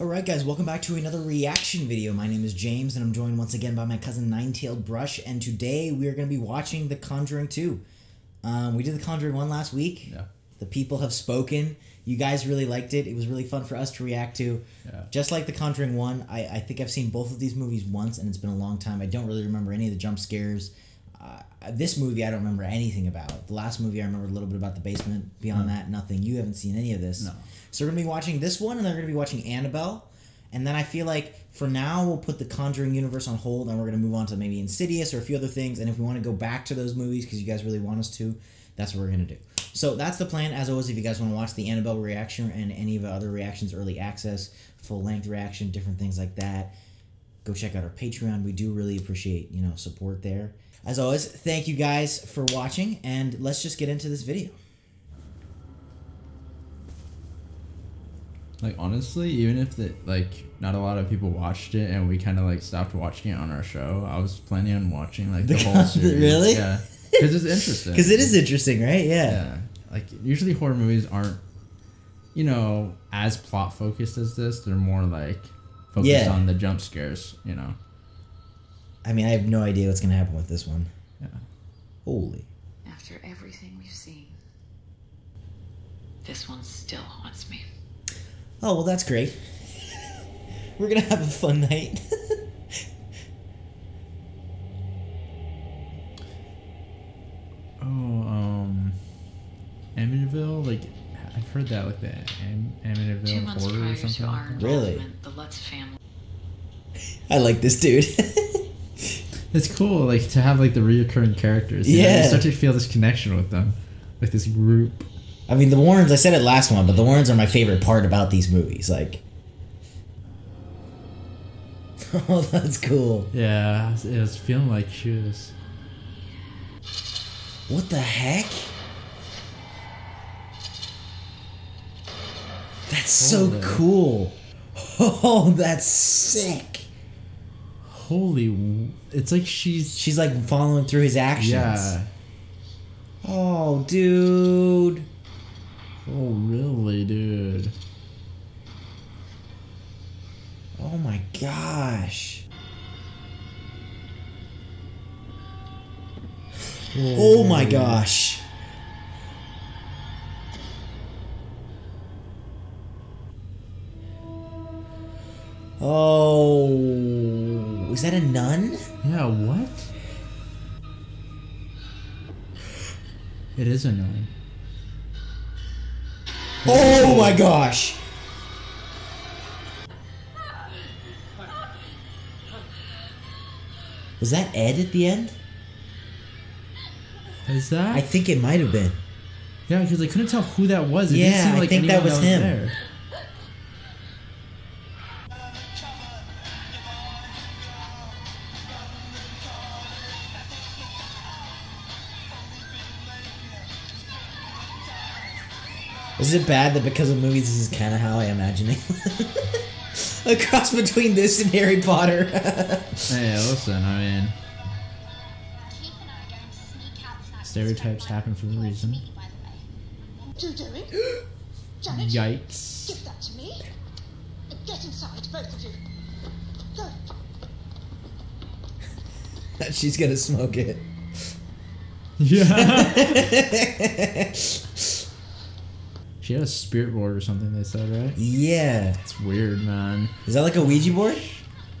Alright guys, welcome back to another reaction video. My name is James and I'm joined once again by my cousin Nine-Tailed Brush and today we are going to be watching The Conjuring 2. Um, we did The Conjuring 1 last week. Yeah. The people have spoken. You guys really liked it. It was really fun for us to react to. Yeah. Just like The Conjuring 1, I, I think I've seen both of these movies once and it's been a long time. I don't really remember any of the jump scares. Uh, this movie I don't remember anything about. The last movie I remember a little bit about the basement. Beyond No. that, nothing. You haven't seen any of this. No. So we're gonna be watching this one, and then we're gonna be watching Annabelle, and then I feel like for now we'll put the Conjuring universe on hold, and we're gonna move on to maybe Insidious or a few other things. And if we want to go back to those movies because you guys really want us to, that's what we're gonna do. So that's the plan. As always, if you guys want to watch the Annabelle reaction and any of the other reactions, early access, full length reaction, different things like that, go check out our Patreon. We do really appreciate you know support there. As always, thank you guys for watching, and let's just get into this video. Like honestly, even if the like not a lot of people watched it and we kind of like stopped watching it on our show, I was planning on watching like the, The whole series. really? Yeah, because it's interesting. Because it is interesting, right? Yeah. Yeah, like usually horror movies aren't, you know, as plot focused as this. They're more like focused Yeah. on the jump scares. You know. I mean, I have no idea what's gonna happen with this one. Yeah. Holy. After everything we've seen, this one still haunts me. Oh well, that's great. We're gonna have a fun night. Oh, um, Amityville. Like I've heard that like the Am- Two Amityville months horror or prior something. to our like that. Really? involvement, the Lutz family I like this dude. It's cool, like to have like the reoccurring characters. you know, Yeah. you start to feel this connection with them, like this group. I mean, the Warrens. I said it last one, but the Warrens are my favorite part about these movies. Like, oh, that's cool. Yeah, it was feeling like she was. What the heck? That's so cool. Oh, that's sick. Holy, it's like she's. She's like following through his actions. Yeah. Oh, dude. Oh, really, dude? Oh my gosh. Oh, oh my gosh. Oh, is that a nun? Yeah, what? It is a nun. Oh my gosh. Was that Ed at the end? Is that? I think it might have been. yeah, because I couldn't tell who that was. It Yeah, I like think that anyone was him. there. Is it bad that because of movies this is kind of how I imagine it? a cross between this and Harry Potter. Hey, listen, I mean, stereotypes happen for a reason. What are you doing? Yikes. give that to me. Get inside, both of you. Go. She's gonna smoke it. Yeah. She had a spirit board or something, they said, right? Yeah. It's weird, man. Is that like a Ouija board?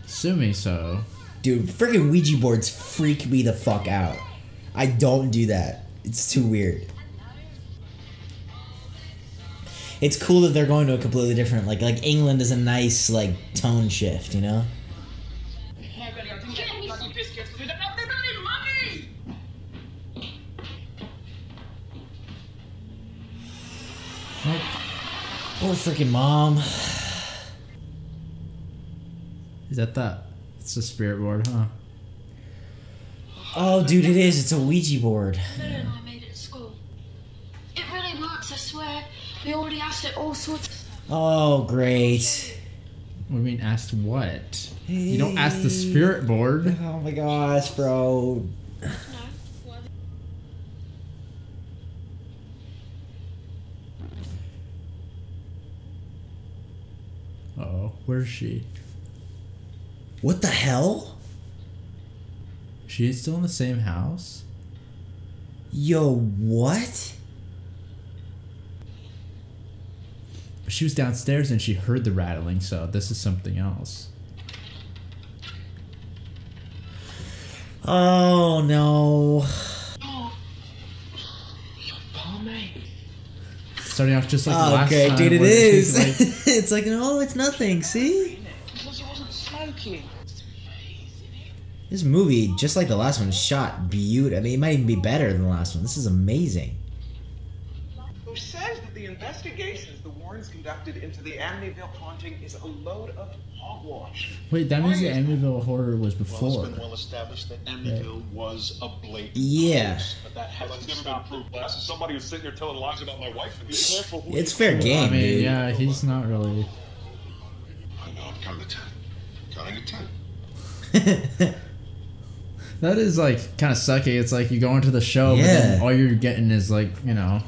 Assuming so. Dude, freaking Ouija boards freak me the fuck out. I don't do that. It's too weird. It's cool that they're going to a completely different like like England is a nice like tone shift, you know? Poor freaking mom. Is that that? It's a spirit board, huh? Oh, dude, it is. It's a Ouija board. Lily and I made it at school. It really works, I swear. We already asked it all sorts of Oh, great. What do you mean, asked what? You don't ask the spirit board. Oh my gosh, bro. No. Where is she? What the hell? She is still in the same house? Yo, what? She was downstairs and she heard the rattling, so this is something else. Oh no. Starting off just like the last okay, time dude, it is. is. like- it's like, no, it's nothing. See? Because he wasn't smoking. This movie, just like the last one, shot beautiful. I mean, it might even be better than the last one. This is amazing. who says that the investigations the Warrens conducted into the Amityville haunting is a load of hogwash. Wait, that means the Amityville horror was Well, before. it's been well established that Amityville was a blatant Yeah. hoax, but that hasn't stopped the This is somebody who's sitting here telling lies about my wife. Be careful who It's fair fool. game, I mean, dude. yeah, he's not really. I know, I'm counting to ten. Counting to ten. That is like kind of sucky. It's like you go into the show, but then Yeah. all you're getting is like you know,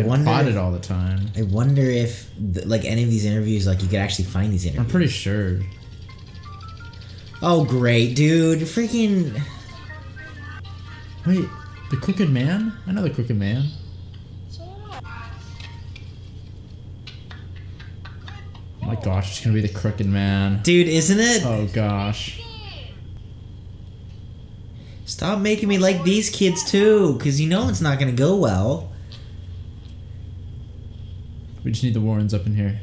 I wonder. If, all the time. I wonder if, th- like, any of these interviews, like, you could actually find these interviews. I'm pretty sure. Oh, great, dude! Freaking. Wait, the Crooked Man? I know the Crooked Man. Oh my gosh, it's gonna be the Crooked Man. Dude, isn't it? Oh gosh. Stop making me like these kids too, because you know it's not gonna go well. We just need the Warrens up in here.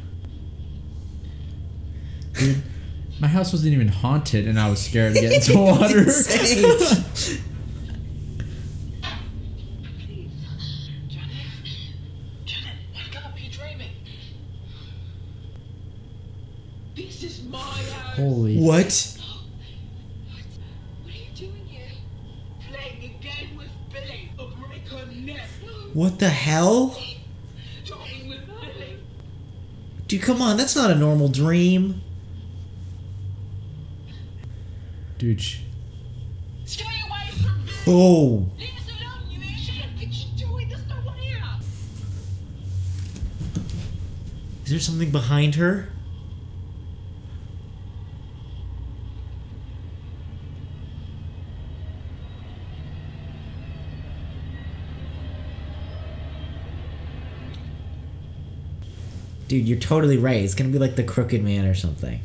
Dude, my house wasn't even haunted and I was scared to get into water. Insane. Janet? Janet, wake up, you're dreaming. This is my house. Holy. what? What are you Dude, come on, that's not a normal dream. Dude, Stay away from me. Oh. Leave us alone, you idiot. What you doing? There's no one here. Is there something behind her? Dude, you're totally right. It's gonna be like the Crooked Man or something.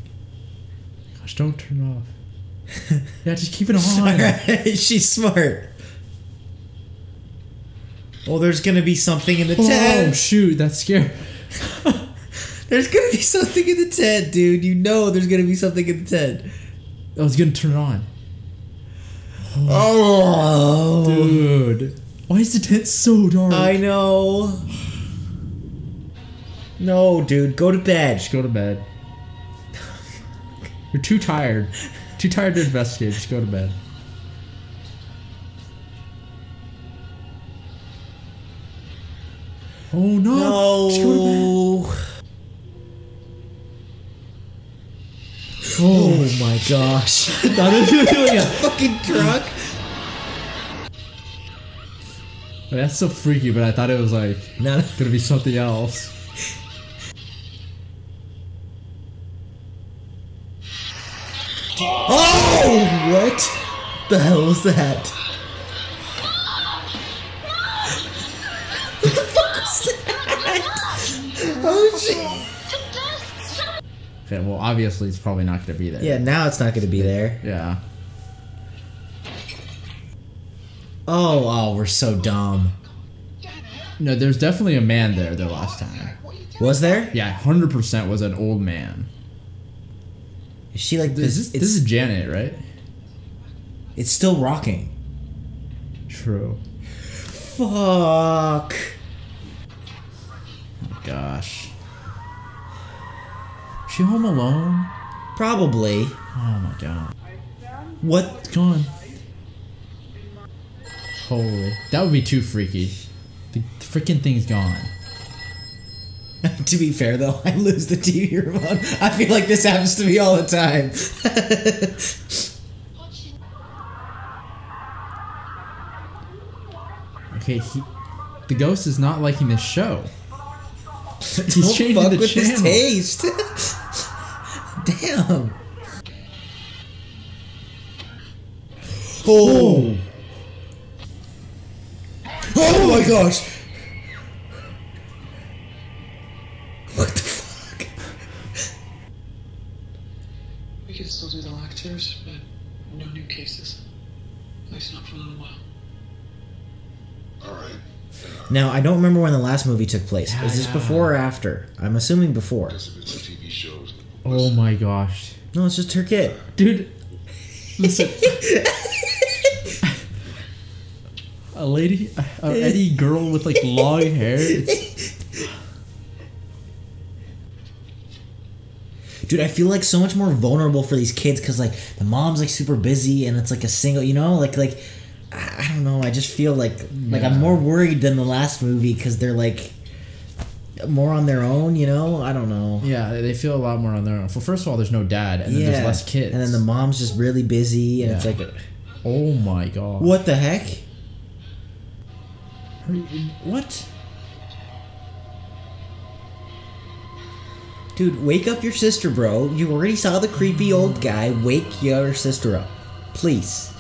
gosh, don't turn it off. yeah, just keep it on. Alright, She's smart. Oh, there's gonna be something in the Oh tent. Oh shoot, that's scary. There's gonna be something in the tent, dude. You know there's gonna be something in the tent. Oh, I was gonna turn it on. Oh, Dude. Why is the tent so dark? I know. No, dude, go to bed. Just go to bed. You're too tired. Too tired to investigate. Just go to bed. Oh no! Just go to bed. No. Oh my gosh. That is really a- Fucking truck. That's so freaky, but I thought it was like No. gonna be something else. Oh, what the hell was that? what the fuck was that? Oh shit. Okay, well, obviously it's probably not gonna be there. Yeah, now it's not going to be there. Yeah. Oh, oh, we're so dumb. No, there's definitely a man there the last time. Was there? Yeah, hundred percent was an old man. She like This this? is this is Janet, right? it's still rocking. True. Fuck. Oh gosh. Is she home alone? Probably. Oh my god. What? It's gone. Holy. That would be too freaky. The freaking thing's gone. to be fair though, I lose the TV remote. I feel like this happens to me all the time. Okay, he, the ghost is not liking this show. He's Don't changing fuck the with his taste. Damn. Oh. Oh my gosh. Now I don't remember when the last movie took place. Yeah, Is this yeah. before or after? I'm assuming before. Guess if it's the TV shows. Oh my gosh, No, it's just her kid. dude. Listen. a lady, a, a Eddie girl with like long hair. It's, Dude, I feel like so much more vulnerable for these kids because like the mom's like super busy and it's like a single, you know, like like I don't know. I just feel like like I'm more worried than the last movie because they're like more on their own, you know. I don't know. yeah, they feel a lot more on their own. Well, first of all, there's no dad, and then there's less kids. and then the mom's just really busy, and it's like, oh my god. what the heck? What? Dude, wake up your sister, bro. You already saw the creepy old mm. guy. Wake your sister up. Please.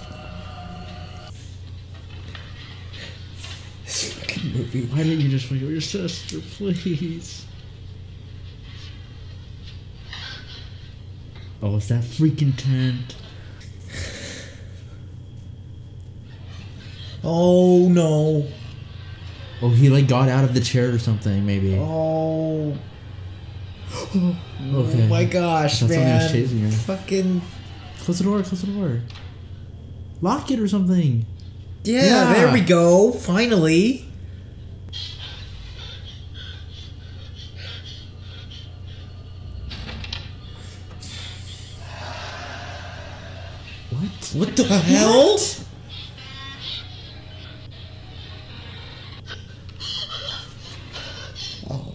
Why didn't you just up your sister, please? Oh, it's that freaking tent. Oh no. Oh, he like got out of the chair or something, maybe. Oh. oh okay. Oh my gosh, thought something was man. chasing her. Fucking. Close the door, close the door. Lock it or something. Yeah, Yeah. there we go. Finally. What? What the hell? Oh.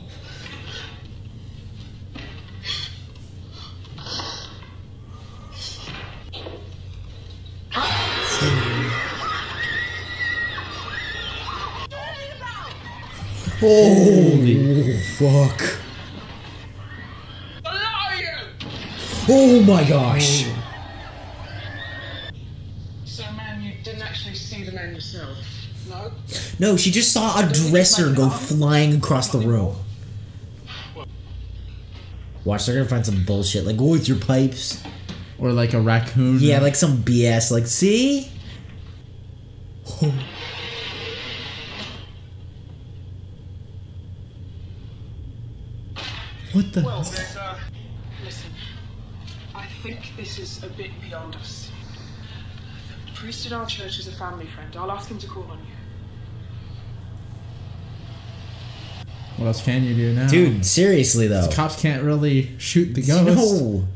Holy fuck. Oh my gosh. So, man, you didn't actually see the man yourself? No? No, she just saw a dresser go flying across the room. Watch, they're gonna find some bullshit. Like, go with your pipes. Or like a raccoon. Yeah, like some BS. Like, see? What the? Well, uh... Listen, I think this is a bit beyond us. The priest in our church is a family friend. I'll ask him to call on you. What else can you do now? Dude, seriously though. cops can't really shoot the ghost. No.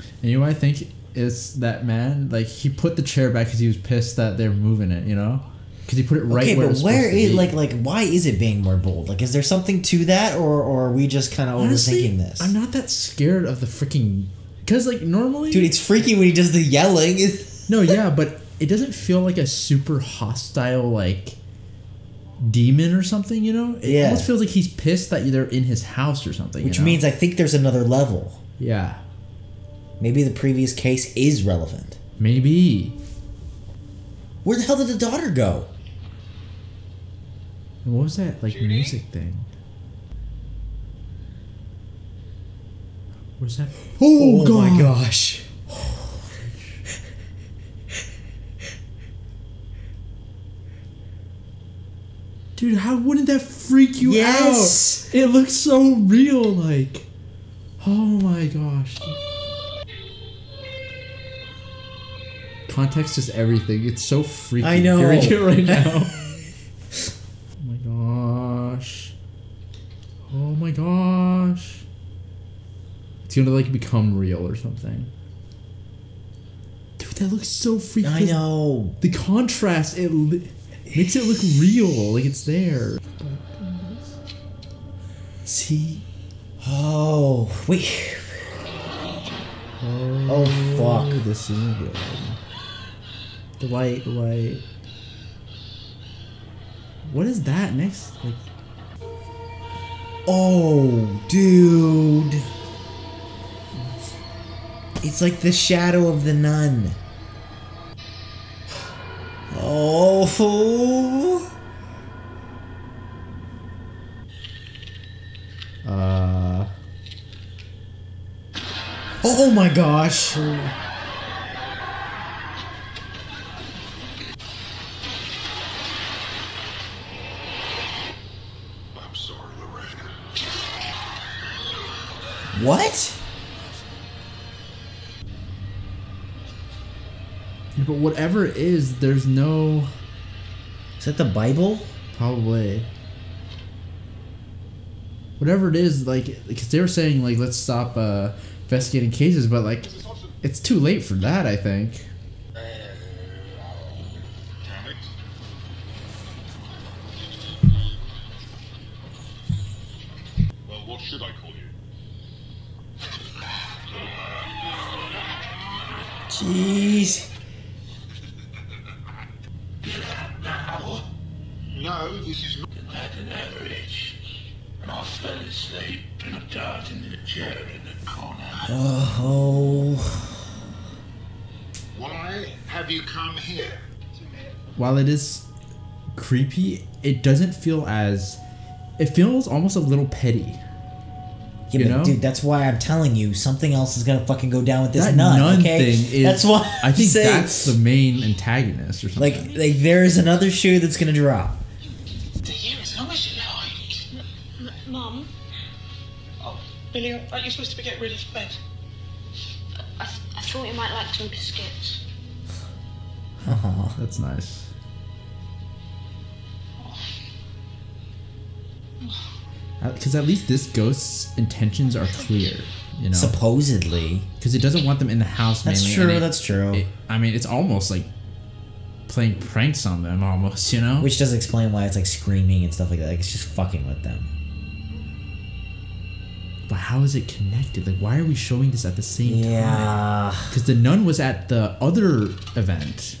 And you know what I think is that man? Like he put the chair back because he was pissed that they're moving it. You know, because he put it right okay, where but it's where supposed to be. like like why is it being more bold? Like, is there something to that, or or are we just kind of overthinking this? I'm not that scared of the freaking. Because like normally, Dude, it's freaky when he does the yelling. no, yeah, but it doesn't feel like a super hostile like demon or something. You know, it Yeah. almost feels like he's pissed that they're in his house or something. Which you know? means I think there's another level. yeah, Maybe the previous case is relevant. maybe. Where the hell did the daughter go? And what was that like music thing? Where's that? Oh, oh my gosh. Dude, how wouldn't that freak you Yes! out? It looks so real, like. Oh my gosh. Context is everything. It's so freaky. I know. It right now. oh my gosh. Oh my gosh. It's gonna like become real or something. Dude, that looks so freaky. I 'cause know. The contrast it li- makes it look real, like it's there. See? Oh, wait. Oh, oh fuck. This isn't good. The light, the light. What is that next? Like, Oh, dude. It's like the shadow of the nun. Oh. Uh, Oh my gosh. I'm sorry, Lorraine. What? But whatever it is, there's no Is that the Bible? probably. Whatever it is, like, because they were saying like let's stop uh, investigating cases, but like, it's too late for that. I think. Have you come here? While it is creepy, it doesn't feel as. It feels almost a little petty. Yeah, You but know? dude, that's why I'm telling you something else is gonna fucking go down with this that nun. nun okay, thing is. that's why I I'm think saying, that's the main antagonist or something. like like there is another shoe that's gonna drop. Stay here as long as you like. M- Mum, Oh, Billy, aren't you supposed to be getting ready for bed? I, th- I thought you might like some biscuits. Aw. That's nice. Because at least this ghost's intentions are clear, you know. Supposedly, Because it doesn't want them in the house. that's mainly, true. it- that's true. it- I mean, it's almost like playing pranks on them, almost. You know. Which does explain why it's like screaming and stuff like that. Like it's just fucking with them. but how is it connected? Like, why are we showing this at the same time? Yeah. Because the nun was at the other event.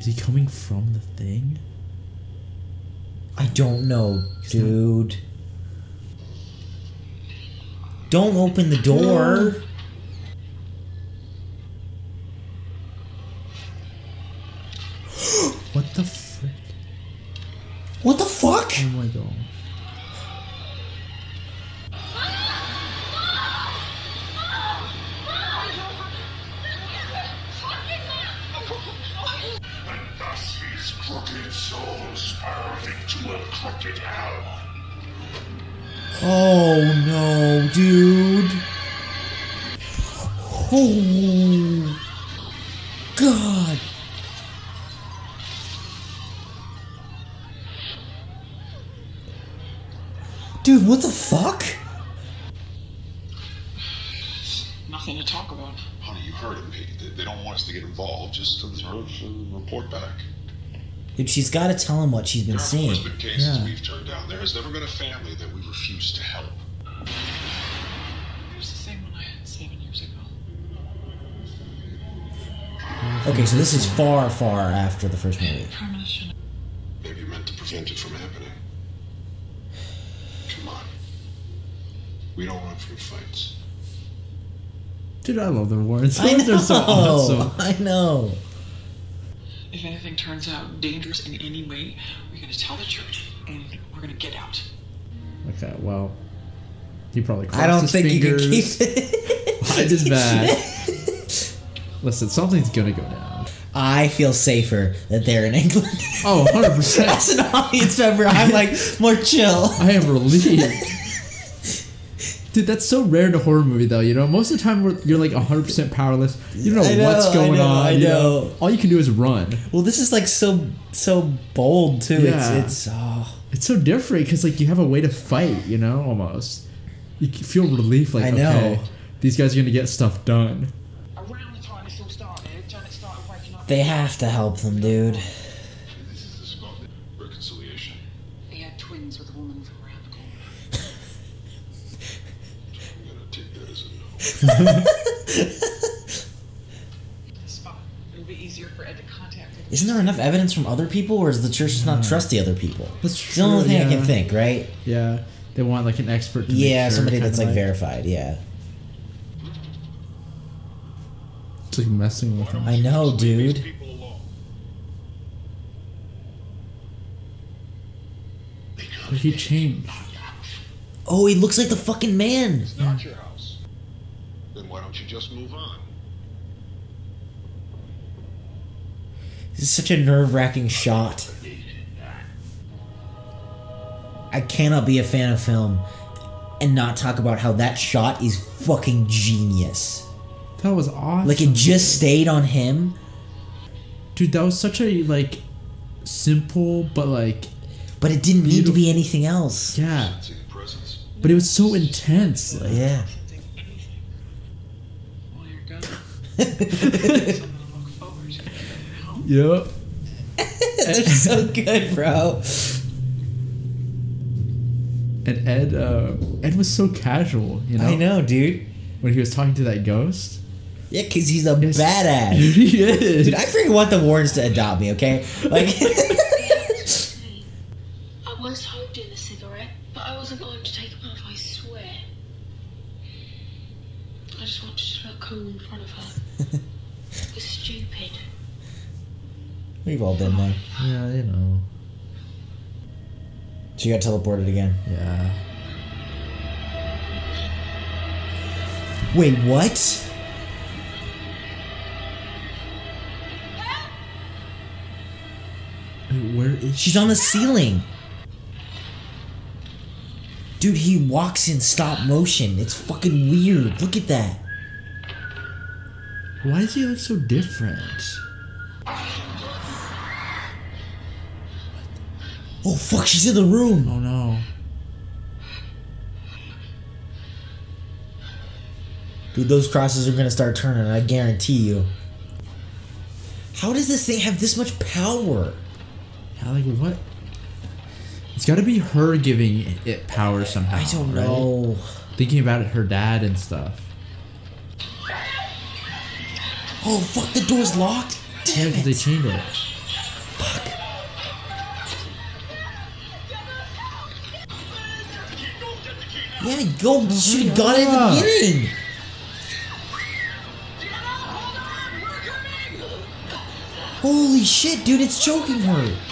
Is he coming from the thing? I don't know, dude. Don't open the door. What Dude, she's got to tell him what she's been There have seeing. always been cases Yeah. we've turned down. There has never been a family that we refused to help. It was the same one I had seven years ago. Okay, so this is far, far after the first movie. Premonition. Maybe meant to prevent it from happening. Come on. We don't run from fights. Dude, I love their words. I know. They're so awesome. I know. If anything turns out dangerous in any way, we're gonna tell the church and we're gonna get out. Okay, well, he probably. Crossed I don't his think you can keep it. Hide his bag. Listen, something's gonna go down. I feel safer that they're in England. Oh, 100 percent. As an audience member, I'm like more chill. I am relieved. Dude, that's so rare in a horror movie, though. You know, most of the time you're like 100% powerless. You don't know, I know, what's I going know, on. I you know. All you can do is run. Well, this is like so so bold too. Yeah. It's it's oh, It's so different because like you have a way to fight. You know, almost. You feel relief. Like I know. okay, these guys are gonna get stuff done. Around the time this all started, Janet started waking up. they have to help them, dude. This is this about reconciliation. He had twins with a woman from around the corner. I'm gonna take that as a no. spot. It'll be easier for Ed to contact her. Isn't there enough evidence from other people, or is the church just not uh, trust the other people? That's It's the only true, thing I can think, right? Yeah, They want like an expert. To make Yeah, sure, somebody that's like verified. Yeah, It's like messing with them. I know, dude. People he changed. Oh, he looks like the fucking man. It's not your house. Then why don't you just move on? This is such a nerve wracking shot. I cannot be a fan of film and not talk about how that shot is fucking genius. That was awesome. Like it just stayed on him. dude, that was such a like simple but like But it didn't need to be anything else. yeah. But it was so intense. Like, Yeah. While you're gone, something to look forward to. Yep. They're so good, bro. And Ed, uh, Ed was so casual, you know. I know, dude. when he was talking to that ghost. Yeah, because he's a Yes. badass. He is. Dude, I freaking want the Warrens to adopt me, okay? Like, I just wanted to look cool in front of her. it was stupid. we've all been there. yeah, you know. She got teleported again. Yeah. Wait, what? Wait, where is She's on the ceiling. Dude, he walks in stop motion. It's fucking weird. Look at that. Why does he look so different? Oh fuck, she's in the room. Oh no. Dude, those crosses are gonna start turning, I guarantee you. How does this thing have this much power? Yeah, like what? It's got to be her giving it power somehow. I don't right? know. Thinking about it, her dad and stuff. Oh fuck, the door's locked. Yeah, Damn because they chained it. Fuck. Yeah, go. You should have got it in the beginning. Holy shit, dude, it's choking her.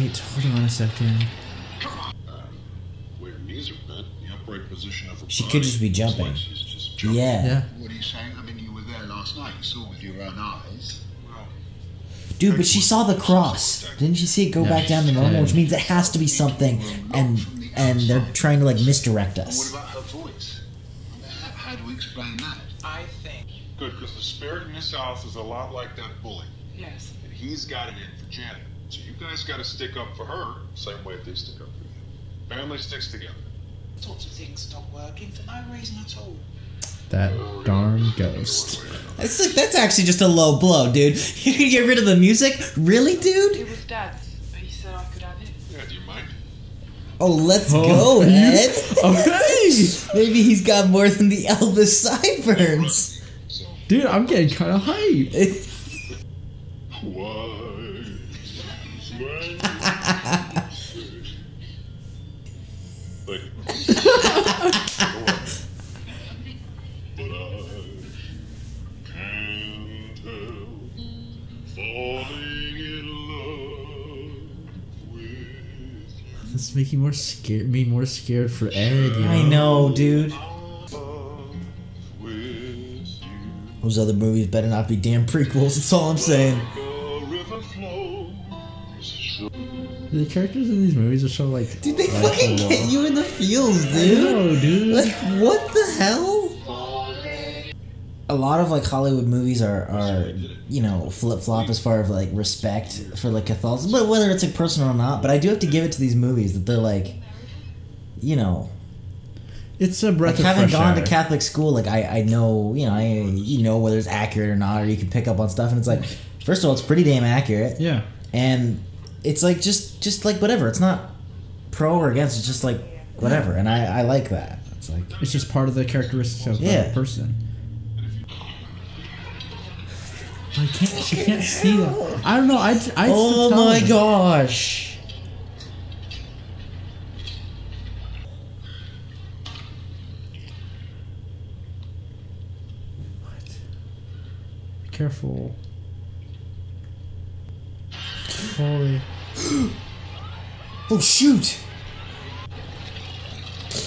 Wait, hold on a second. Where your knees are bent, the upright position of her She could just be jumping. like just jumping. Yeah. Yeah. What are you saying? I mean, you were there last night. You saw with your own eyes. Well, Dude, but she saw the cross. Didn't she see it go Yeah. back down to normal? Yeah. Which means it has to be something, and and they're trying to like misdirect What us. about her voice? How, how do we explain that? I think. good, because the spirit in this house is a lot like that bully. Yes. And he's got it in for Janet. So you guys got to stick up for her, same way they stick up for you. Family sticks together. Sorts of things stop working for no reason at all. That darn ghost. It's like that's actually just a low blow, dude. You can get rid of the music, really, dude? It was Dad's. He said I could have it. Yeah, do you mind? Oh, let's Oh, go, Ed. Okay. Maybe he's got more than the Elvis sideburns. Dude, I'm getting kind of hyped. why? Is making more scared me more scared for Ed. You I know, dude. Love with you. Those other movies better not be damn prequels. That's all I'm saying. The characters in these movies are so like. Dude, they likable. fucking get you in the feels, I dude. know, dude. Like, what the hell? A lot of like Hollywood movies are, are you know flip flop as far as like respect for like Catholicism, but whether it's like personal or not. But I do have to give it to these movies that they're like, you know, It's a breath like of having fresh gone air. to Catholic school, like I, I know, you know, I you know whether it's accurate or not, or you can pick up on stuff, and it's like, first of all, it's pretty damn accurate, Yeah. and it's like just just like whatever. It's not pro or against. It's just like whatever, and I I like that. It's like it's just part of the characteristics of yeah. the person. I can't. She can't see that. I don't know. I. I oh my them. gosh. What? Be careful. Holy. Oh shoot!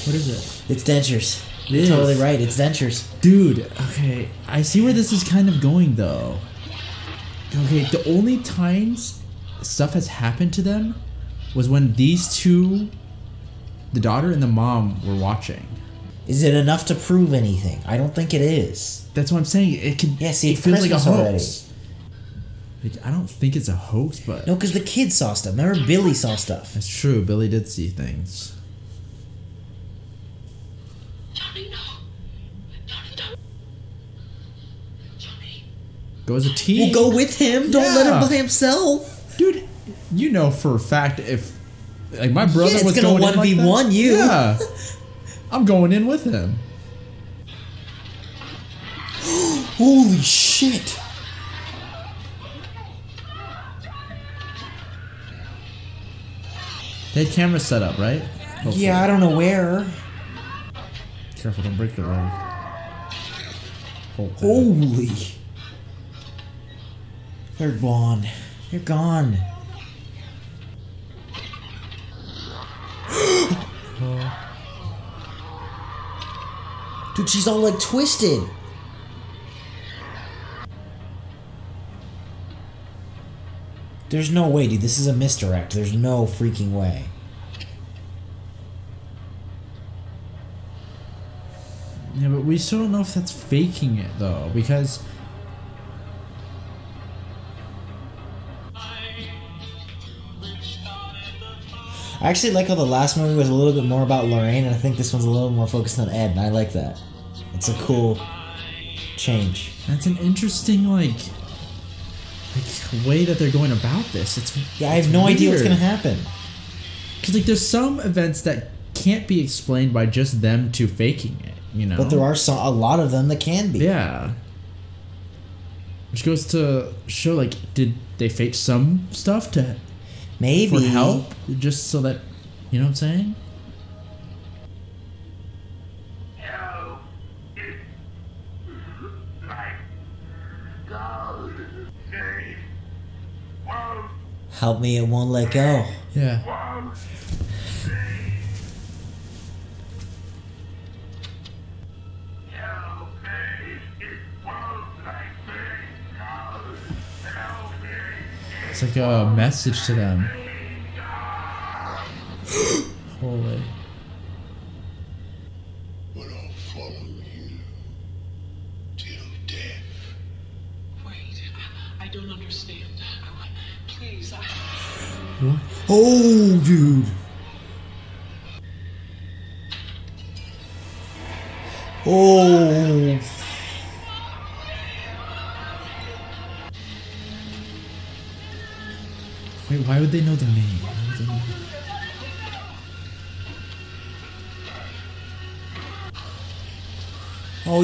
What is it? It's dentures. It You're is. totally right. It's dentures. Dude, okay. I see where this is kind of going though. Okay, the only times stuff has happened to them was when these two, the daughter and the mom, were watching. Is it enough to prove anything? I don't think it is. That's what I'm saying. It can. Yeah, see, it feels like a Christmas hoax. Like, I don't think it's a hoax, but No, because the kids saw stuff. Remember, Billy saw stuff. that's true. Billy did see things. Johnny, no. Johnny, don't. Johnny. Go as a team. We'll go with him. Don't let him by himself. dude. You know for a fact if like my brother it's was gonna going in like 1v1 that, you. Yeah, I'm going in with him. Holy shit! They had cameras set up, right? Hopefully. Yeah, I don't know where. Careful, don't break the. Hold. Holy. They're gone. They're gone. Dude, she's all like twisted. There's no way, dude. This is a misdirect. There's no freaking way. Yeah, but we still don't know if that's faking it though, because I actually like how the last movie was a little bit more about Lorraine, and I think this one's a little more focused on Ed, and I like that. It's a cool change. that's an interesting like like way that they're going about this. It's Yeah, I have no idea what's gonna happen. Because like there's some events that can't be explained by just them two faking it, you know. But there are some, a lot of them that can be. Yeah. Which goes to show, like, did they fake some stuff to Maybe. for help, just so that you know what I'm saying? Help. Like God. They won't, Help me, it won't let go. Yeah. It's like a message to them.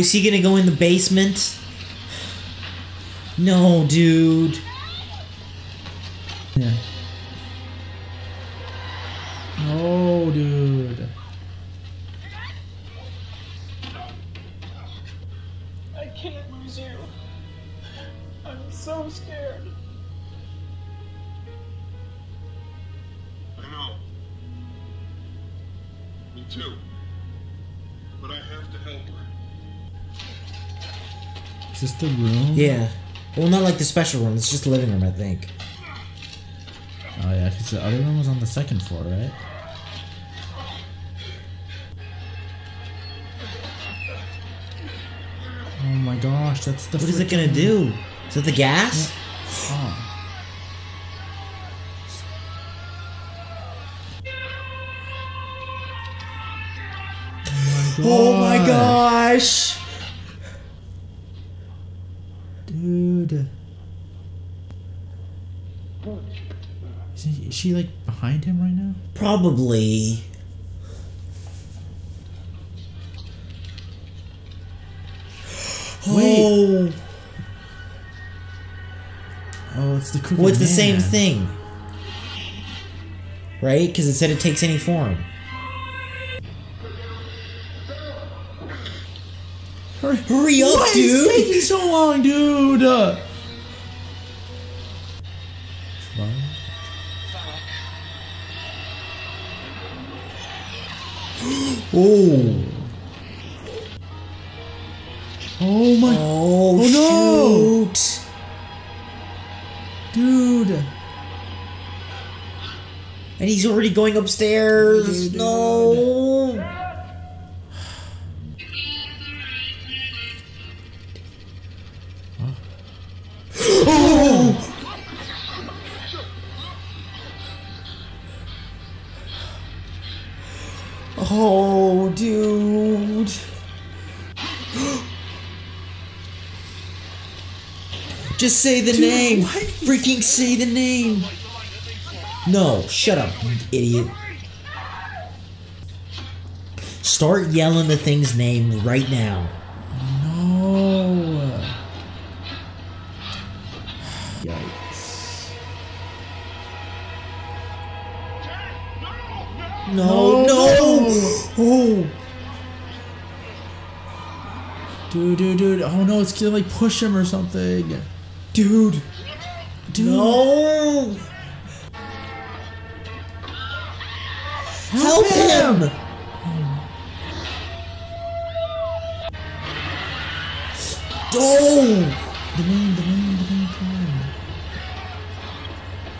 Is he gonna go in the basement? No, dude. Yeah. Oh, dude. I can't lose you. I'm so scared. I know. Me too. But I have to help her. Is this the room? Yeah. Well, not like the special room. It's just the living room, I think. Oh yeah, because the other room was on the second floor, right? Oh my gosh, that's the. What is it gonna do? Is it the gas? Oh. Oh my oh gosh! dude. Is, he, is she like behind him right now? Probably. Wait. Oh. Oh, it's the crooked Well, it's the same thing. Right? Because it said it takes any form. Hurry, Hurry up, Why dude. is it taking so long, dude? Uh, Oh. Oh my, Oh, Oh, no. shoot. dude. And he's already going upstairs. Dude. No. Oh. Just say the name. why- Freaking say the name. No, shut up, idiot. Start yelling the thing's name right now. No. Yikes. No, No, no. no. Oh. Dude, dude, dude. Oh no, it's gonna like push him or something. Dude. Dude. No. Help him. Oh. The name, the name, the name, come on.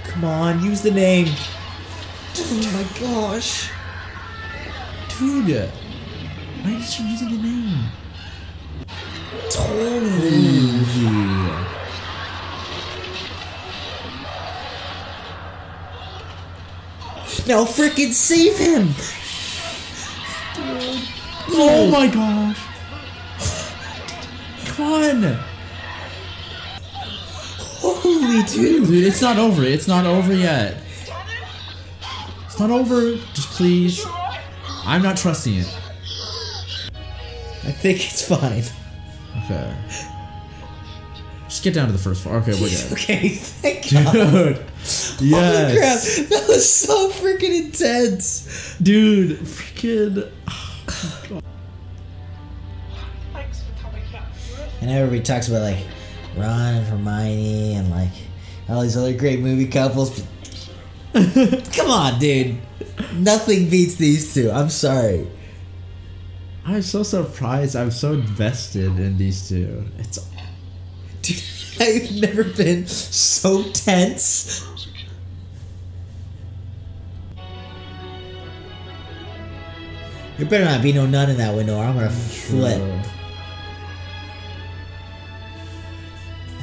Come on, use the name. Oh my gosh. Dude. Why is she using the name? Totally. Now freaking save him. Oh my gosh. Come on. Holy dude. Dude, it's not over. It's not over yet. It's not over. Just please. I'm not trusting it. I think it's fine. Okay. Just get down to the first floor. Okay, we're good. Okay, thank God. Dude. Holy Yes. crap, that was so freaking intense. Dude, freaking. Thanks for coming back. And everybody talks about like Ron and Hermione and like all these other great movie couples. Come on, dude. Nothing beats these two. I'm sorry. I'm so surprised. I'm so invested in these two. It's Dude, I've never been so tense. There better not be no nun in that window or I'm gonna flip.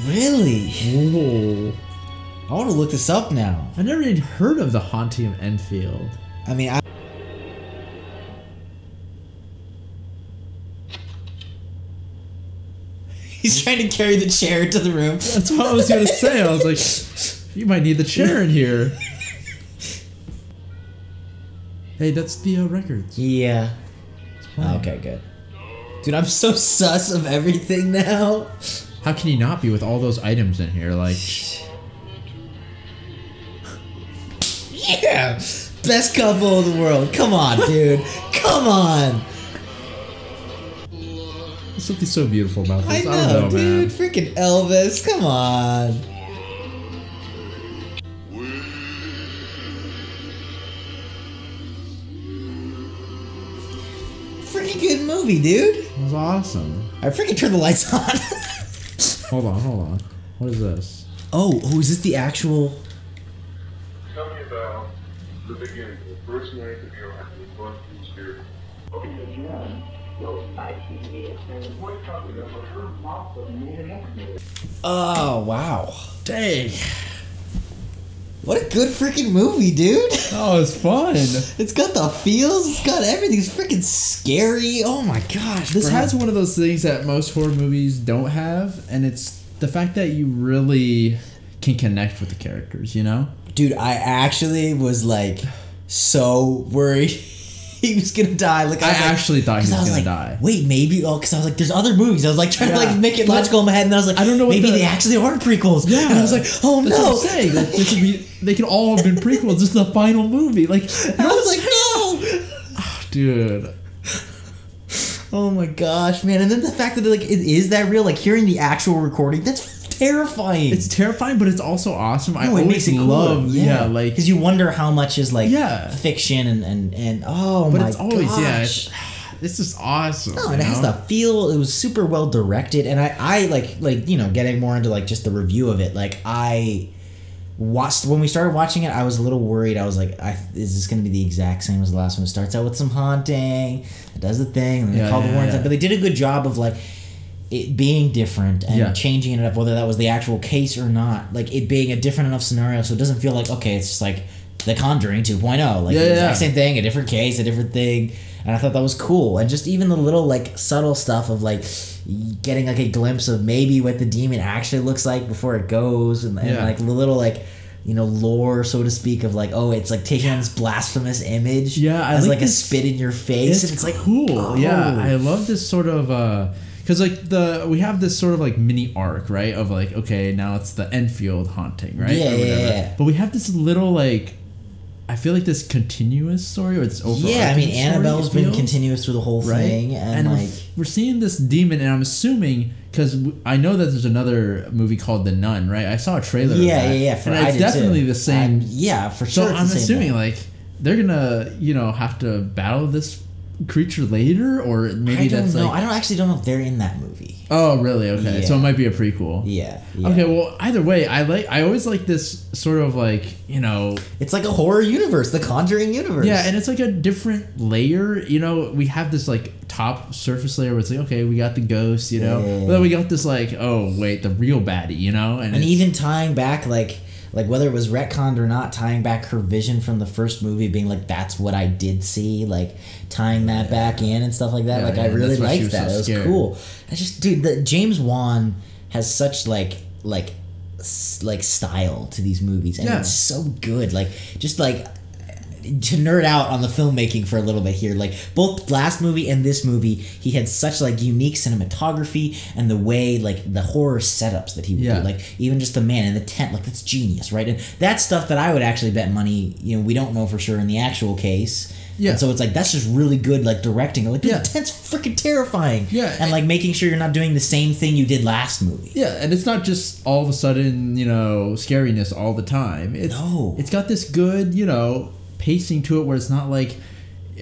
Really? Whoa. I want to look this up now. I never even heard of the haunting of Enfield. I mean, I. He's trying to carry the chair to the room. That's what I was gonna say. I was like, you might need the chair in here. Hey, that's the uh, records. Yeah. fine. Okay, good. Dude, I'm so sus of everything now. How can you not be with all those items in here? Like, Yeah! Best couple in the world. Come on, dude. Come on. there's something so beautiful about I this. know, I, don't know, dude. man. Freaking Elvis. Come on. Movie, dude. It was awesome. I freaking turned the lights on. Hold on, hold on. What is this? oh, oh, is this the actual? Tell me about the beginning, the first night that you had the fun here. Oh wow. Dang. What a good freaking movie, dude. Oh, it's fun. It's got the feels. It's got everything. It's freaking scary. Oh my gosh. This bro. has one of those things that most horror movies don't have, and it's the fact that you really can connect with the characters, you know? dude. I actually was like so worried he was gonna die. Like I, I was like- actually thought he was I gonna like, die. Wait, maybe. Oh, because I was like, there's other movies. I was like trying to like make it logical in my head, and I was like, I don't know what Maybe the- they actually are prequels. Yeah. And I was like, oh That's no. what I'm saying. Like, this would be, they can all have been prequels. This is the final movie. Like, I was like, no. Ah, dude. Oh my gosh, man! And then the fact that like it is that real, like hearing the actual recording, that's terrifying. It's terrifying, but it's also awesome. I No, it always makes it cooler. love, yeah, like because you wonder how much is like Yeah. fiction and and and oh but my it's always gosh. yeah, it's, it's just awesome. No, and it has the feel. It was super well directed, and I, I like, like you know, getting more into like just the review of it. Like I watched when we started watching it, I was a little worried. I was like, I, is this going to be the exact same as the last one? It starts out with some haunting, it does the thing, and then they Yeah, call yeah, the Warrens yeah. up. But they did a good job of like it being different and Yeah. changing it up, whether that was the actual case or not. Like it being a different enough scenario, so it doesn't feel like okay, it's just like The Conjuring 2.0, like Yeah, the yeah, same thing, a different case, a different thing. And I thought that was cool. And just even the little like subtle stuff of like getting like a glimpse of maybe what the demon actually looks like before it goes and, and like the little like you know lore so to speak of like oh it's like taking on this blasphemous image Yeah, I as like like a spit in your face It's and it's like cool. oh. Yeah, I love this sort of uh because like the we have this sort of like mini arc right of like okay now it's the Enfield haunting right Yeah, Or yeah, whatever. yeah. but we have this little like I feel like this continuous story or this yeah i mean Annabelle's been feels, continuous through the whole right thing and, we're, like we're seeing this demon and I'm assuming because I know that there's another movie called The Nun right I saw a trailer of yeah that, yeah yeah for, and I it's definitely too. the same I- yeah for so sure it's I'm the same assuming thing. like they're gonna you know have to battle this creature later or maybe I don't that's know. like I don't actually don't know if they're in that movie. oh really okay so it might be a prequel Yeah. yeah. okay well either way I like I always like this sort of like you know It's like a horror universe, the Conjuring universe. yeah and it's like a different layer you know we have this like top surface layer where it's like okay we got the ghost you know Yeah. but then we got this like oh wait the real baddie you know and, and it's- even tying back like like whether it was retconned or not, tying back her vision from the first movie, being like that's what I did see, like tying that back in and stuff like that. Yeah, like I really that's why she liked was so that. it was scared. cool. I just dude, the James Wan has such like like like style to these movies, and Yeah. it's so good. Like just like to nerd out on the filmmaking for a little bit here like both last movie and this movie he had such like unique cinematography and the way like the horror setups that he would Yeah. do like even just the man in the tent like that's genius right and that's stuff that i would actually bet money you know we don't know for sure in the actual case Yeah. and so it's like that's just really good like directing like dude, Yeah. the tent's freaking terrifying Yeah, and like making sure you're not doing the same thing you did last movie Yeah, and it's not just all of a sudden, you know, scariness all the time. It's, No. It's got this good, you know, pacing to it where it's not like,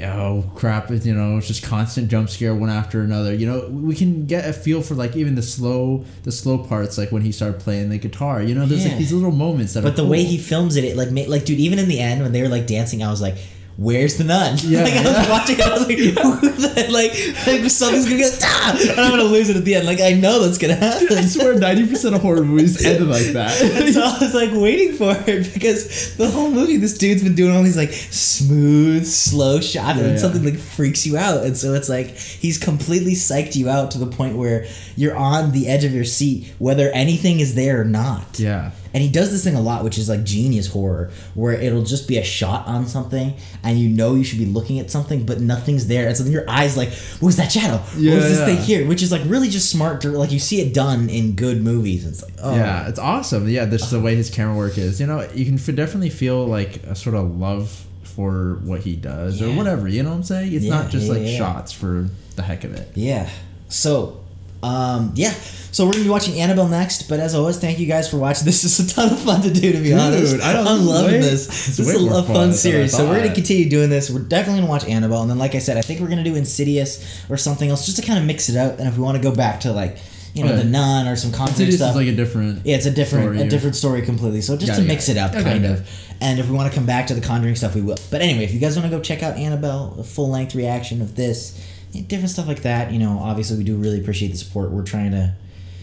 oh crap, you know, it's just constant jump scare one after another. You know, we can get a feel for like even the slow, the slow parts, like when he started playing the guitar. You know, there's Yeah. like these little moments that. But the way he films it, it like like dude, even in the end when they were like dancing, I was like, "Where's the nun?" Yeah. like I was watching it, I was like, "Like, like something's gonna get, ah! and I'm gonna lose it at the end." Like I know that's gonna happen. I swear, ninety percent of horror movies end like that. And so I was like waiting for it because the whole movie, this dude's been doing all these like smooth, slow shots, Yeah, and yeah. something like freaks you out, and so it's like he's completely psyched you out to the point where you're on the edge of your seat, whether anything is there or not. yeah. And he does this thing a lot, which is like genius horror, where it'll just be a shot on something, and you know you should be looking at something, but nothing's there, and so then your eyes like, "What's that shadow? Yeah, What's this yeah. thing here?" Which is like really just smart. To, like you see it done in good movies. It's like, oh Yeah, it's awesome. Yeah, this is the way his camera work is. You know, you can f- definitely feel like a sort of love for what he does or whatever. You know what I'm saying? It's Yeah, not just yeah, like yeah, yeah. shots for the heck of it. Yeah. So, um, yeah. So we're gonna be watching Annabelle next, but as always, thank you guys for watching. This is a ton of fun to do, to be Dude, honest. I don't- I'm loving way- this. This is a, a fun series. So we're gonna continue doing this. We're definitely gonna watch Annabelle, and then, like I said, I think we're gonna do Insidious or something else, just to kind of mix it up. And if we want to go back to like, you know, Okay. the Nun or some Insidious stuff, like a different. yeah, it's a different story a or- different story completely. So just Got to it, mix it up, Okay, kind okay. of. And if we want to come back to the Conjuring stuff, we will. But anyway, if you guys want to go check out Annabelle, a full length reaction of this, yeah, different stuff like that, you know, obviously we do really appreciate the support. We're trying to,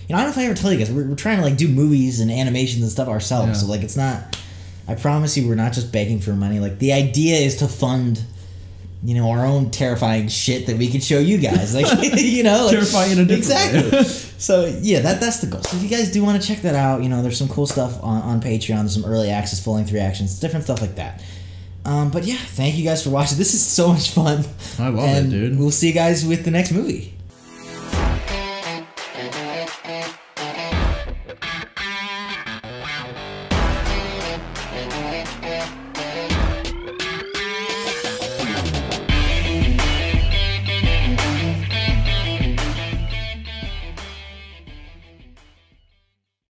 you know, I don't know if I ever tell you guys, we're, we're trying to like do movies and animations and stuff ourselves. Yeah. So like, it's not. I promise you, we're not just begging for money. Like the idea is to fund. You know our own terrifying shit that we can show you guys, like you know, like, Terrifying in a different exactly. So yeah, that that's the goal. So if you guys do want to check that out, you know, there's some cool stuff on, on Patreon. There's some early access, full length reactions, different stuff like that. Um, but yeah, thank you guys for watching. This is so much fun. I love it, dude. We'll see you guys with the next movie.